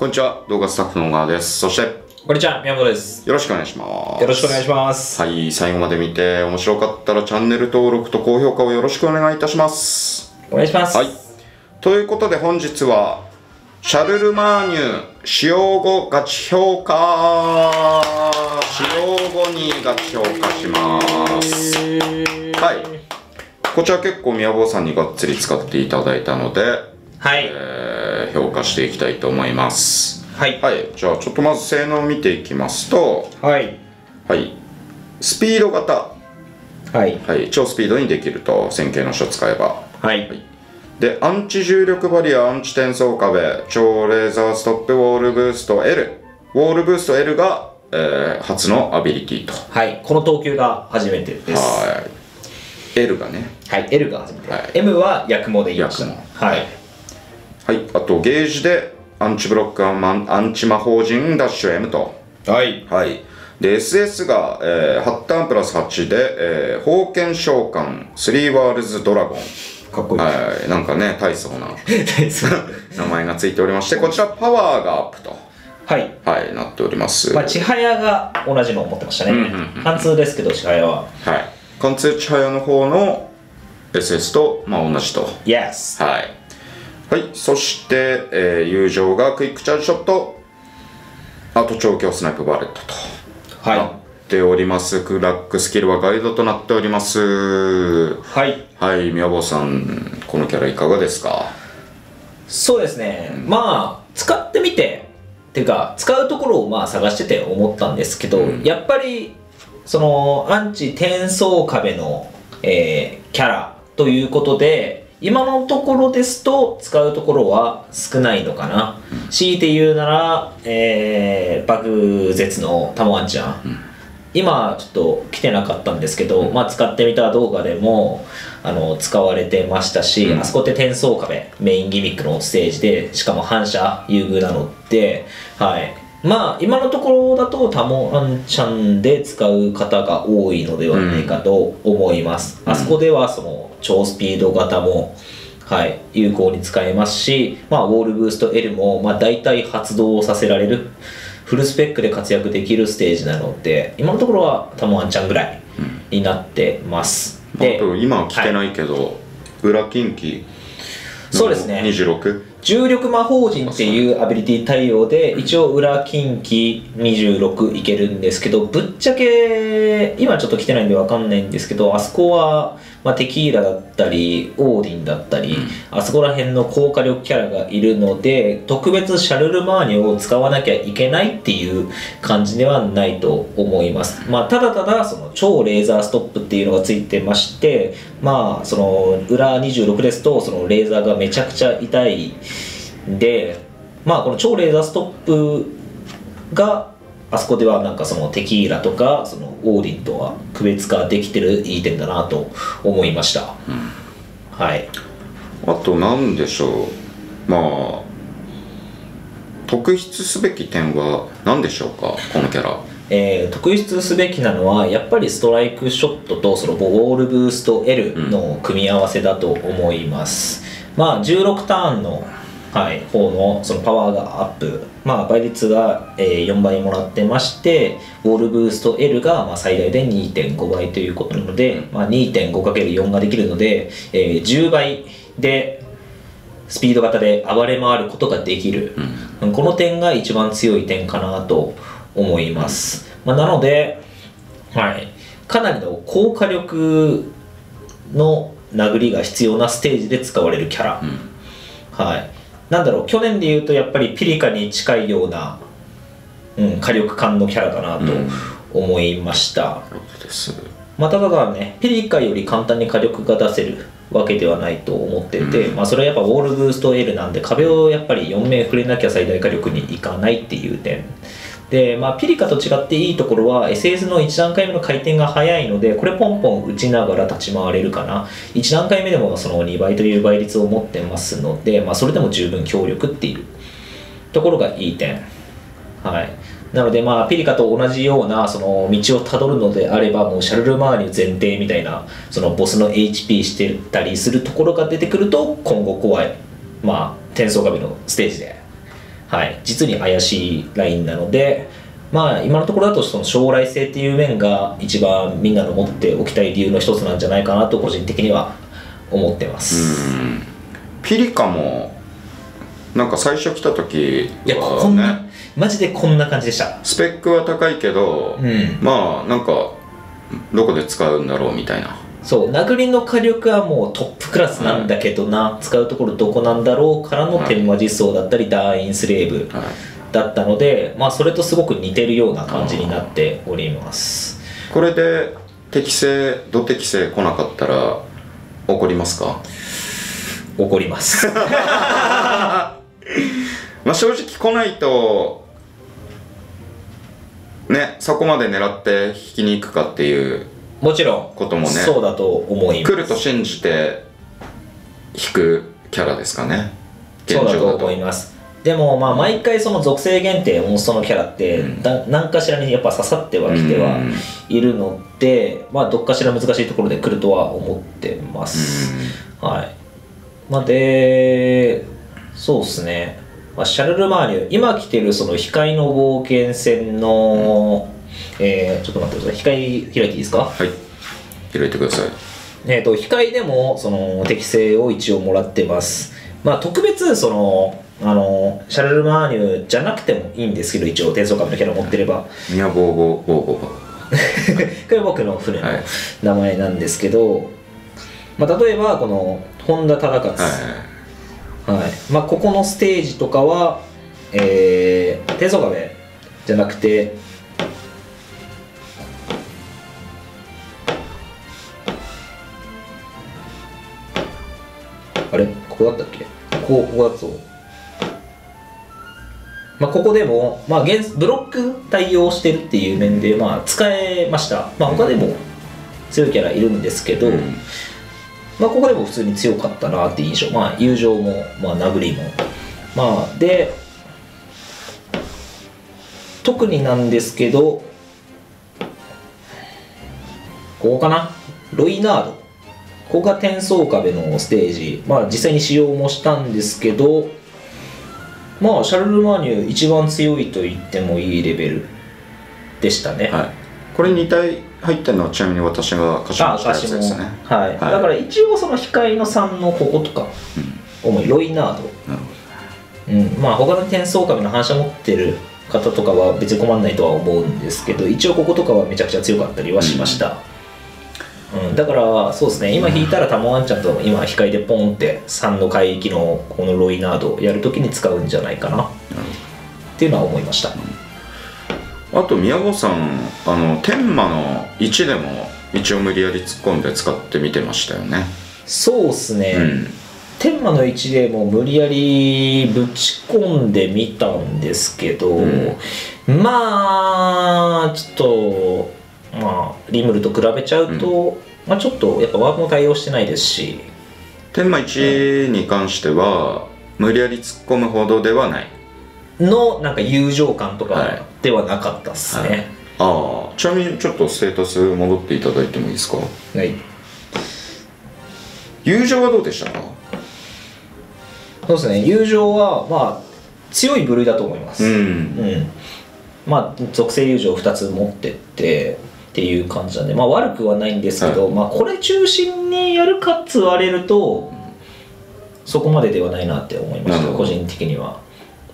こんにちは、動画スタッフの小川です。そして、よこんにちは、宮本です。ろしくお願いします。よろしくお願いします。はい、最後まで見て面白かったらチャンネル登録と高評価をよろしくお願いいたします。お願いします。はい。ということで本日は、シャルルマーニュ使用後ガチ評価使用後にガチ評価します。はい。こちら結構宮坊さんにがっつり使っていただいたので、はい。えー評価していきたいと思います。はい。はい、じゃあちょっとまず性能を見ていきますと、はい。はい、スピード型、はい。はい、超スピードにできると線形の書を使えば。はい。で、アンチ重力バリア、アンチ転送壁、超レーザーストップ、ウォールブースト L。ウォールブースト L が、えー初のアビリティと。はい。この投球が初めてです。はい。L がね。はい。L が初めて。はい M は薬毛で言いました。薬はい。はい、あとゲージでアンチブロックアンアンチ魔法陣ダッシュ M と。はい。はい。で、SS が、えー、8ターンプラス8で、えー、封建召喚、スリーワールズドラゴン。かっこいい。はい。なんかね、大層な 名前がついておりまして、こちらパワーがアップと、はい。はい、なっております。まあ、千早が同じのを持ってましたね。うんうんうん貫通ですけど、千早は。はい。貫通千早の方の SS と、まあ、同じと。Yes。はい。はい。そして、えー、友情がクイックチャージショット、あと調教スナイプバレットと。なはっております。クラックスキルはガイドとなっております。い。はい。はい、宮坊さん、このキャラいかがですか？そうですね。まあ、使ってみて、っていうか、使うところをまあ探してて思ったんですけど、うんやっぱり、その、アンチ転送壁の、えーキャラということで、今のところですと、使うところは少ないのかな。強いて言うなら、えー、爆絶のタモアンちゃん。今ちょっと来てなかったんですけど、まあ、使ってみた動画でもあの使われてましたし、うん。あそこって転送壁メインギミックのステージでしかも反射優遇なので、はい、まあ今のところだとタモアンちゃんで使う方が多いのではないかと思います、うん。あそこではその超スピード型もはい、有効に使えますし、まあ、ウォールブースト L も、まあ、大体発動させられるフルスペックで活躍できるステージなので今のところはタモワンちゃんぐらいになってます、あと今は来てないけど、裏近畿そうですね。26重力魔法陣っていうアビリティ対応で一応裏近畿26いけるんですけどぶっちゃけ今ちょっと来てないんで分かんないんですけどあそこは、まあ、テキーラだったりオーディンだったり、あそこら辺の高火力キャラがいるので特別シャルルマーニョを使わなきゃいけないっていう感じではないと思います、まあ、ただただその超レーザーストップっていうのがついてましてまあその裏26ですとそのレーザーがめちゃくちゃ痛いでまあこの超レーザーストップがあそこではなんかそのテキーラとかそのオーディンとは区別化できてるいい点だなと思いました、はい。あと何でしょう。まあ特筆すべき点は何でしょうかこのキャラ。えー特筆すべきなのはやっぱりストライクショットとそのウォールブースト L の組み合わせだと思います、まあ16ターンの、はい、方のそのパワーがアップ、まあ、倍率が、えー4倍もらってましてウォールブースト L がまあ最大で2.5倍ということなので、まあ、2.5×4 ができるので、えー10倍でスピード型で暴れ回ることができる、この点が一番強い点かなと思います、まあ、なので、はい、かなりの高火力の殴りが必要なステージで使われるキャラ、はい、なんだろう去年で言うとやっぱりピリカに近いような、うん、火力感のキャラだなと思いました、まあ、ただね、ピリカより簡単に火力が出せるわけではないと思ってて、まあ、それはやっぱウォールブースト L なんで、壁をやっぱり4面触れなきゃ最大火力にいかないっていう点。で、まあ、ピリカと違っていいところは、SS の1段階目の回転が速いので、これポンポン打ちながら立ち回れるかな。1段階目でもその2倍という倍率を持ってますので、まあ、それでも十分強力っていうところがいい点。はい。なのでまあピリカと同じようなその道をたどるのであればもうシャルルマーニュ前提みたいなそのボスの HP してたりするところが出てくると今後怖いまあ転送壁のステージではい、実に怪しいラインなので、まあ、今のところだとその将来性っていう面が一番みんなの持っておきたい理由の一つなんじゃないかなと個人的には思ってます。うん。ピリカもなんか最初来た時いやこはんな、ねマジでこんな感じでした。スペックは高いけど、うん。まあなんかどこで使うんだろうみたいなそう殴りの火力はもうトップクラスなんだけどな、使うところどこなんだろうからの天魔実装だったりダーインスレーブはい。だったので、まあ、それとすごく似てるような感じになっております。これで適正度適正来なかったら怒りますか？怒ります。まあ正直来ないとねそこまで狙って引きに行くかっていうもちろんこともねそうだと思います。来ると信じて引くキャラですかね。そうだと思います。でもまあ毎回その属性限定モンストのキャラって何かしらにやっぱ刺さってはきてはうん。いるのでまあどっかしら難しいところで来るとは思ってます。はい。まあでそうですね、まあ、シャルルマーニュ今来てるその光の冒険戦の、えーちょっと待ってください。光開いていいですか？はい。開いてください。えー、と光でもその適性を一応もらってます。まあ特別そのあのシャルルマーニュじゃなくてもいいんですけど一応転送株のキャラ持ってれば。宮ボーゴボーゴこれ僕の船のはい。名前なんですけど、まあ、例えばこの本田忠勝、ははい。まあ、ここのステージとかは、えー、転送壁じゃなくてあれ？ここだったっけ？ここここだと。まあ、ここでも、まあ、現ブロック対応してるっていう面で、まあ、使えました、まあ、他でも強いキャラいるんですけど、うん。まあ、ここでも普通に強かったなっていう印象。まあ友情も、まあ、殴りも。まあで特になんですけどここかな？ロイナードここが転送壁のステージ。まあ実際に使用もしたんですけどまあシャルルマーニュ一番強いと言ってもいいレベルでしたね、はい。これ2体入ってるのはちなみに私が歌唱したやつですね。はい、はい。だから一応その光の3のこことか、主にロイナード。なるほうん、まあ他の転送株の反射持ってる方とかは別に困んないとは思うんですけど一応こことかはめちゃくちゃ強かったりはしました、うんだからそうですね。今引いたらタモワンちゃんと今光でポンって3の海域のこのロイナードをやるときに使うんじゃないかな。っていうのは思いました。どあと宮本さんあの天魔の1でも一応無理やり突っ込んで使ってみてましたよね。そうっすね、うん。天魔の一でも無理やりぶち込んでみたんですけど、ん。まあちょっとまあリムルと比べちゃうと、まあちょっとやっぱワープも対応してないですし。天魔1に関しては無理やり突っ込むほどではない。のなんか友情感とはい。かではなかったっすね。ああちなみにちょっとステータス戻っていただいてもいいですか？はい、友情はどうでしたか？そうですね。友情はまあ強い部類だと思います、うん。うん、まあ属性友情2つ持ってってっていう感じなんでまあ悪くはないんですけど、まあこれ中心にやるかっつわれるとそこまでではないなって思いました個人的には、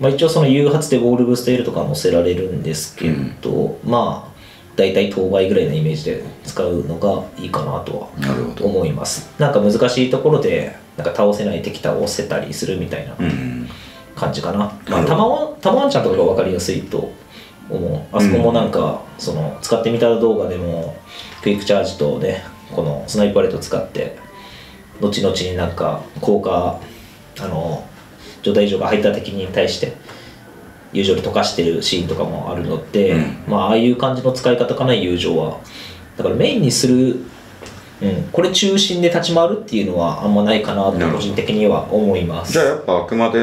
まあ、一応その誘発でゴールブースト L とか載せられるんですけど、まあ大体当倍ぐらいのイメージで使うのがいいかなとはなるほど。思います。なんか難しいところでなんか倒せない敵倒せたりするみたいなうん。感じかな、まあ、なるほど。たまわたまわんちゃんとかが分かりやすいと思う。あそこもなんか、その使ってみた動画でもクイックチャージとねこのスナイパーレット使って後々になんか効果あの状態異常が入った敵に対して友情で溶かしてるシーンとかもあるので、うん。まあああいう感じの使い方かな友情は。だからメインにするうん、これ中心で立ち回るっていうのはあんまないかなと個人的には思います。じゃあやっぱあくまで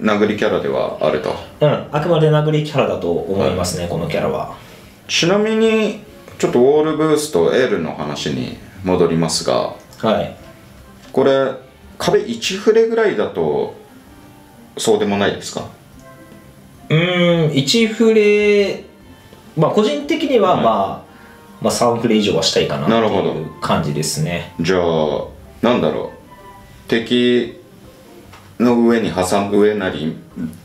殴りキャラではあると。うん、あくまで殴りキャラだと思いますね、このキャラは。ちなみにちょっとウォールブースト L の話に戻りますがはい。これ壁1フレぐらいだとそうでもないですか？ーん1フレまあ個人的には、はいまあ、まあ3フレ以上はしたいかなってなるほど。いう感じですね。じゃあなんだろう。敵の上に挟む上なり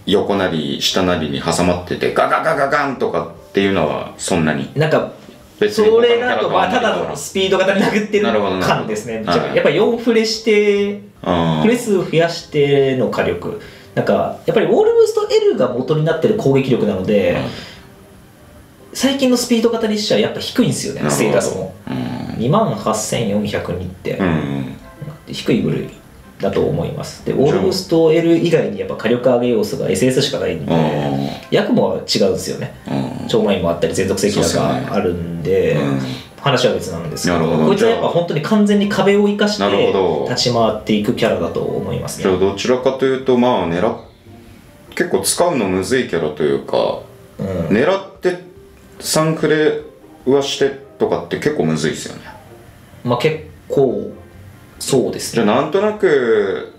横なり下なりに挟まっててガガガガガンとかっていうのはそんなになんか別そに他のキャラれだとまあただのスピード型に殴ってる感ですね。はいやっぱり4フレしてあフレ数増やしての火力。なんかやっぱりウォールブースト L が元になってる攻撃力なので、最近のスピード型にしちゃやっぱ低いんですよねステータスも。2万8402って、うん、うん低い部類だと思います。でウォールブースト L 以外にやっぱ火力上げ要素が SS しかないんで、ヤクモは違うんですよね。うん。超マインもあったり全属性キラそうっすよね。があるんで、うん。話は別なんですけど。こいつはやっぱ本当に完全に壁を生かしてど。立ち回っていくキャラだと思いますじゃあねどちらかというとまあ狙っ結構使うのむずいキャラというかうん。狙って3クレはしてとかって結構むずいですよね。まあ結構そうですね。じゃあなんとなく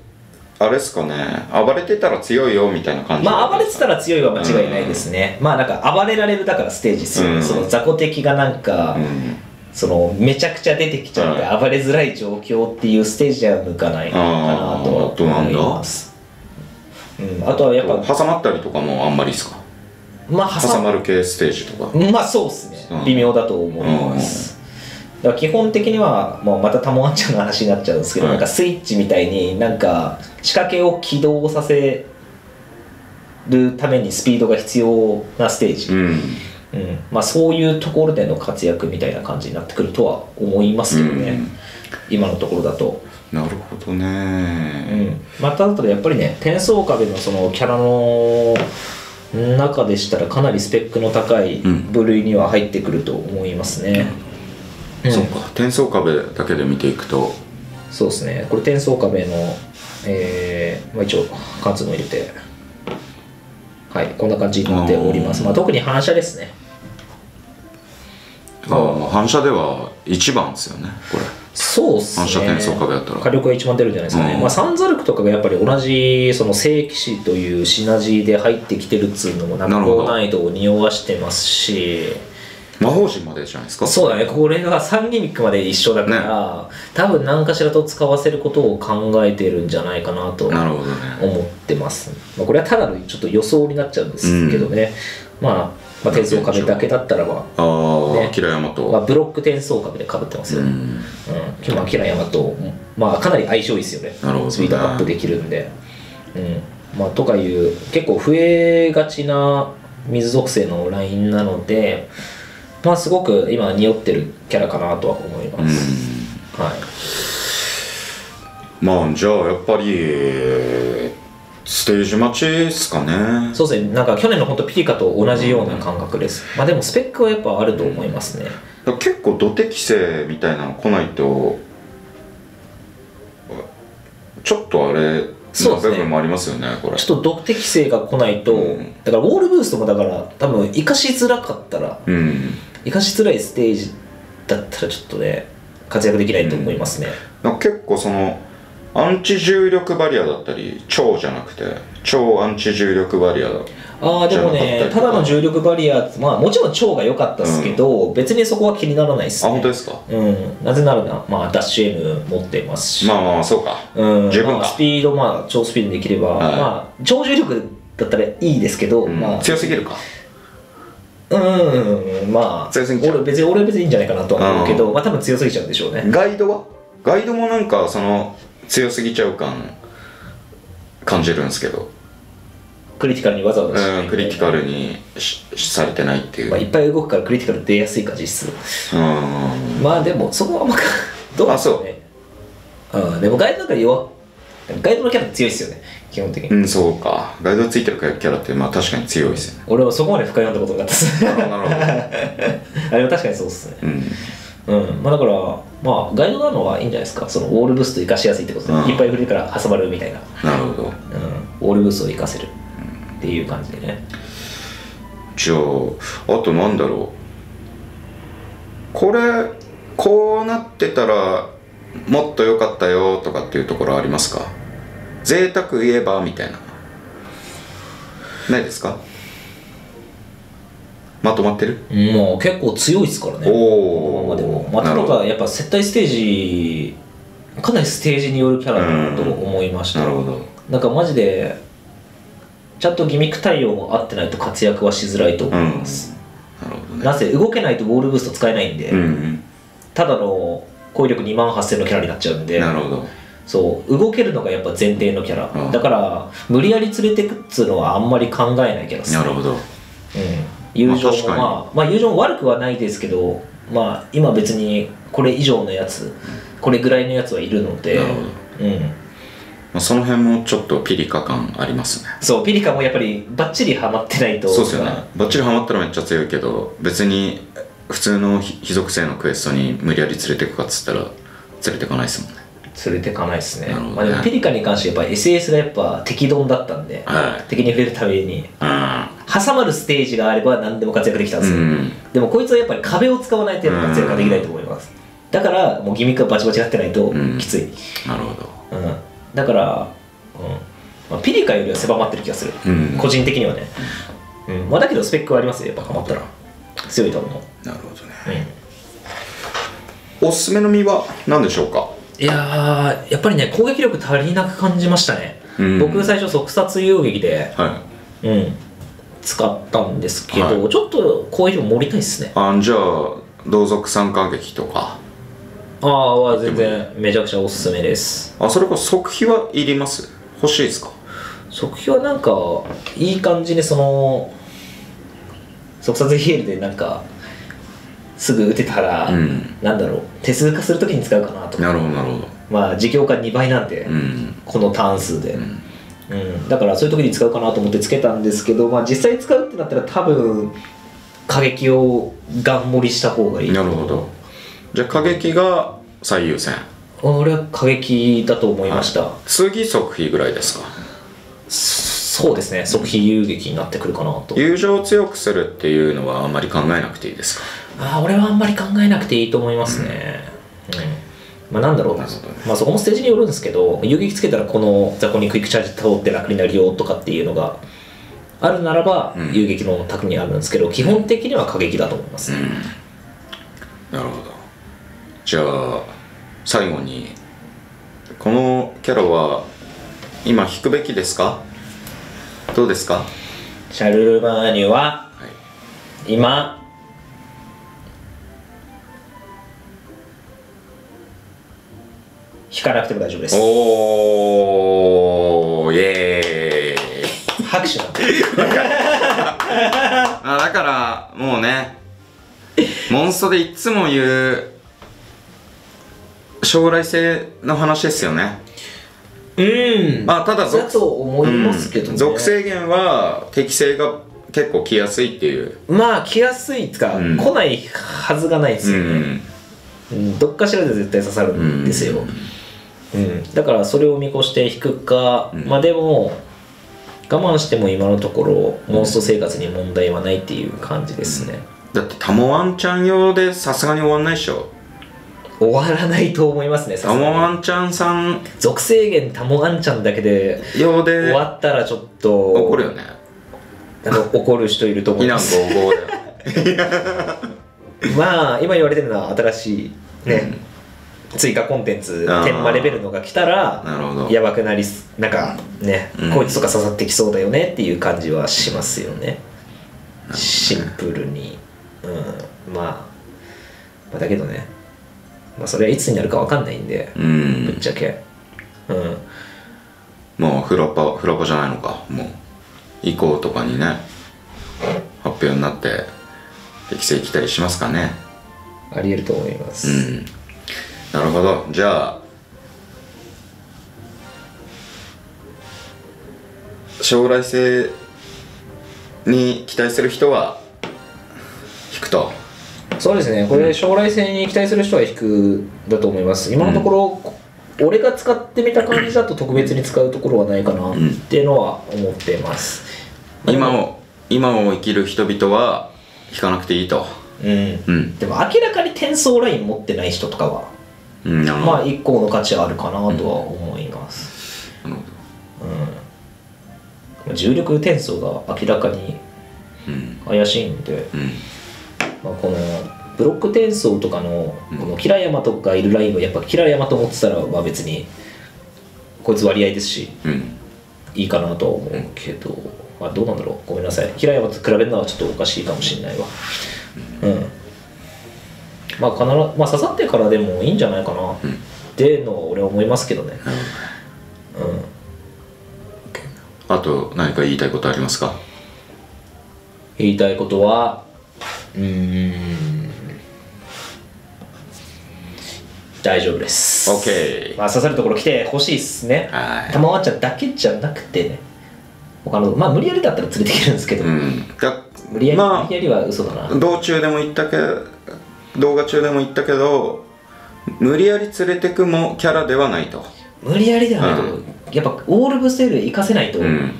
あれですかね。暴れてたら強いよみたいな感じまあ暴れてたらら強いは間違いないですね、まあなんか暴れられるだからステージですよ、うん。その雑魚敵がなんか、うん。そのめちゃくちゃ出てきちゃっては暴れづらい状況っていうステージは向かないかなと思います。うん、あとはやっぱ挟まったりとかもあんまりですか？まあ挟まる系ステージとか。まあそうっすね、うん。微妙だと思います、だから基本的にはもうまたタモワンちゃんの話になっちゃうんですけど、はいなん。かスイッチみたいになんか仕掛けを起動させるためにスピードが必要なステージ、うん。うん。まあ、そういうところでの活躍みたいな感じになってくるとは思いますけどね、今のところだと。なるほどうねん、まただやっぱりね転送壁のそのキャラの中でしたらかなりスペックの高いうん。部類には入ってくると思いますね、うん。そっか。転送壁だけで見ていくと。そうですね。これ転送壁のえーまあ、一応関数も入れて。はい。こんな感じになっております、まあ、特に反射ですね。ああ反射では1番ですよねこれそうっすね。反射転送壁だったら。火力が一番出るんじゃないですかね、うん。まあ、サンザルクとかがやっぱり同じその聖騎士というシナジーで入ってきてるっつうのもなんか高難易度を匂わしてますし。魔法陣までじゃないですか？そうだね。これが3ギミックまで一緒だから、多分何かしらと使わせることを考えてるんじゃないかなと思ってます、まあ、これはただのちょっと予想になっちゃうんですけどね、まあ、まあ転送壁だけだったらば、ああ、ね。キラヤマト、まあ、ブロック転送壁でかぶってますよ。ね、うん。うん、まあキラヤマと、まあ、かなり相性いいですよね。なるほどね。スピードアップできるんで、うん。まあ、とかいう結構増えがちな水属性のラインなので、まあ、すごく今匂ってるキャラかなとは思います、はい。まあじゃあやっぱりステージ待ちですかね。そうですね。なんか去年の本当ピリカと同じような感覚です、まあでもスペックはやっぱあると思いますね、だから結構土適性みたいなの来ないとちょっとあれなそうですね部分もありますよねこれ。ちょっと毒適性が来ないと、うん。だからウォールブーストもだから多分生かしづらかったらうん。生かしづらいステージだったらちょっとね活躍できないと思いますね、なんか結構そのアンチ重力バリアだったり超じゃなくて超アンチ重力バリアだ。ああでもねただの重力バリアまあもちろん超が良かったですけど、別にそこは気にならないですあね本当ですか？うん。なぜならな、まあ、ダッシュ M 持ってますし、まあまあまあそうか。うん。十分か。まあスピードまあ超スピードできれば、はい。まあ超重力だったらいいですけど、うん。まあ。強すぎるか。うん。まあ強すぎ俺別に俺は別にいいんじゃないかなとは思うけど、まあ多分強すぎちゃうんでしょうね。ガイドは？ガイドもなんかその強すぎちゃう感感じるんですけど。クリティカルにわざわざうんクリティカルにされてないっていう、まあ、いっぱい動くからクリティカル出やすいか実質。うん。まあでもそこはあん どうなんですかね。う。ん。でもガイドなんか弱でもガイドのキャラ強いですよね。基本的に、うんそうか。ガイドついてるキャラってまあ確かに強いですよね。俺はそこまで深読んだことなかったです。なるほどなるほど。あれは確かにそうっすね。うん。うん。まあだからまあガイドなのはいいんじゃないですか。そのウォールブースト生かしやすいってことで、うん。いっぱい振りから挟まるみたいな、なるほど。うん、ウォールブーストを生かせるっていう感じでね。じゃああとなんだろう。これこうなってたらもっと良かったよとかっていうところありますか？贅沢言えばみたいな。ないですか？まとまってる？もう結構強いですからね。おおままでも。まあただやっぱ接待ステージかなりステージによるキャラだなと思いました、なるほど。なんかマジでちゃんとギミック対応も合ってないと活躍はしづらいと思います、なるほどね。なぜ動けないとウォールブースト使えないんで、うん。ただの攻撃力2万8000のキャラになっちゃうんうでんなるほど。そう動けるのがやっぱ前提のキャラ、うん。だから無理やり連れてくっつうのはあんまり考えないけどなるほど。うん、友情もまあまあ、まあ友情も悪くはないですけどまあ今別にこれ以上のやつこれぐらいのやつはいるのでうん、まあ、その辺もちょっとピリカ感ありますね。そうピリカもやっぱりバッチリハマってないと。そうですよね。バッチリハマったらめっちゃ強いけど別に普通の非非属性のクエストに無理やり連れてくかっつったら連れてかないですもんね。連れてかないですね。ね。まあ、でもピリカに関してやっぱ SS がやっぱ敵ドンだったんで、はい。敵に触れるために挟まるステージがあれば何でも活躍できたんですよ、うん。でもこいつはやっぱり壁を使わないとやっぱ活躍ができないと思います。だからもうギミックがバチバチやってないとうん。きつい、なるほど。うん。だから、うん。まあ、ピリカよりは狭まってる気がする、うん。個人的にはね、うん。まあ、だけどスペックはありますよ。やっぱハマったら。強いと思う、なるほどね。うん。おすすめの実は何でしょうか？いやーやっぱりね攻撃力足りなく感じましたね、うん。僕最初速殺遊撃で、はい。うん、使ったんですけど、はい。ちょっと攻撃力盛りたいっすね。あじゃあ同族参加劇とか。ああは全然めちゃくちゃおすすめです。あそれこそ即費はいります？欲しいですか？食費はなんかいい感じにその速殺ヒールでなんかすぐ打てたら、うん。なんだろう手数化するときに使うかなとか。なるほどなるほど。まあ事業化2倍なんで、うん。このターン数で、んうん。だからそういう時に使うかなと思ってつけたんですけど、まあ、実際使うってなったら多分過激をガン盛りした方がいい。なるほど。じゃあ過激が最優先。俺は過激だと思いました、次即費ぐらいですか。そうですね。即費遊撃になってくるかなと。友情を強くするっていうのはあんまり考えなくていいですか。ああ俺はあんまり考えなくていいと思いますね。うん、まあなんだろうな。まあそこもステージによるんですけど遊撃つけたらこの雑魚にクイックチャージ通って楽になるよとかっていうのがあるならば、うん。遊撃の卓にあるんですけど基本的には過激だと思います、うん。なるほど。じゃあ最後にこのキャラは今引くべきですか？どうですか？シャルルマーニュははい。今引かなくても大丈夫です。おーイエーイ。拍手なんであだからもうねモンストでいつも言う将来性の話ですよね。うん。まあただだと思いますけどね、うん。属性源は適性が結構来やすいっていう。まあ来やすいっつか、うん。来ないはずがないですよね、うん。どっかしらで絶対刺さるんですよ、うんだからそれを見越して引くか、うん。まあでも我慢しても今のところモンスト生活に問題はないっていう感じですね、だってタモワンちゃん用でさすがに終わんないでしょ。終わらないと思いますねさタモワンちゃんさん。属性源タモアンちゃんだけで用で。終わったらちょっと怒るよね。あの怒る人いると思います。55だよ。まあ今言われてるのは新しいね、追加コンテンツ天満レベルのが来たらやばくなりすなんかね、うん。こいつとか刺さってきそうだよねっていう感じはしますよね。シンプルに。うん。まあ、まあだけどね。まあそれはいつになるかわかんないんでうぶっんちゃけ。うん。もうフラパフラパじゃないのか。もう以降とかにね発表になって適正来たりしますかね。ありえると思います、うんなるほど。じゃあ将来性に期待する人は引くと。そうですね。これ将来性に期待する人は引くだと思います。今のところ、俺が使ってみた感じだと特別に使うところはないかなっていうのは思ってます、今を今を生きる人々は引かなくていいと。うん。うん。でも明らかに転送ライン持ってない人とかはうん。なるほどまあ一個の価値あるかなとは思います、なるほうん。重力転送が明らかにうん。怪しいんで、うん。まあ、このブロック転送とかのこのキラヤマとかいるラインはやっぱキラヤマと思ってたらまあ別にこいつ割合ですしうん。いいかなとは思うけど、まあ、どうなんだろう。ごめんなさい。キラヤマと比べるのはちょっとおかしいかもしれないわ。うんまあ必ず、まあ、刺さってからでもいいんじゃないかな。ってのは俺は思いますけどね。うん。あと何か言いたいことありますか？言いたいことはうーん。大丈夫です。OK まあ刺さるところ来てほしいっすね。はい。玉ワンちゃんだけじゃなくてね。他のまあ無理やりだったら連れていけるんですけど、うん。だ無理やり、ま無理やりは嘘だな。あ道中でも言ったけ動画中でも言ったけど無理やり連れてくもキャラではないと。無理やりではないと、うやっぱオールブステール行かせないと、うん。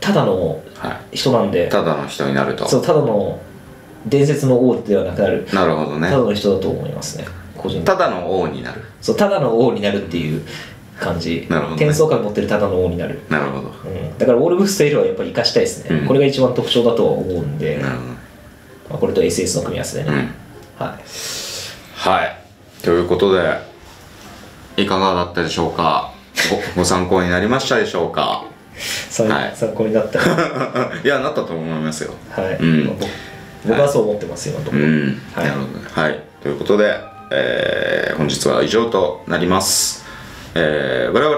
ただのは人なんで。い、ただの人になると。そうただの伝説の王ではなくなる、なるほどね。ただの人だと思いますね。個人的に。ただの王になる。そうただの王になるっていう感じ。なるほどね。転送感持ってるただの王になる。なるほど。うん、だからオールブステールはやっぱり生かしたいですね、うん。これが一番特徴だとは思うんで、なるまあ、これと SS の組み合わせでね、はい。はい。ということでいかがだったでしょうか？ごご参考になりましたでしょうか？参はい。参考になった。いやなったと思いますよ。い。ん。まあ僕僕はそう思ってます今のところ、うん、はい。なるほどね。はい。ということで、えー本日は以上となります、えー我々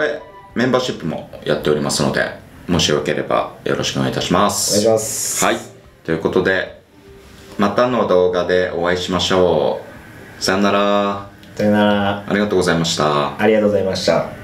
メンバーシップもやっておりますのでもしよければよろしくお願いいたします。お願いします。はい。ということでまたの動画でお会いしましょう。さよなら。さよなら。ありがとうございました。ありがとうございました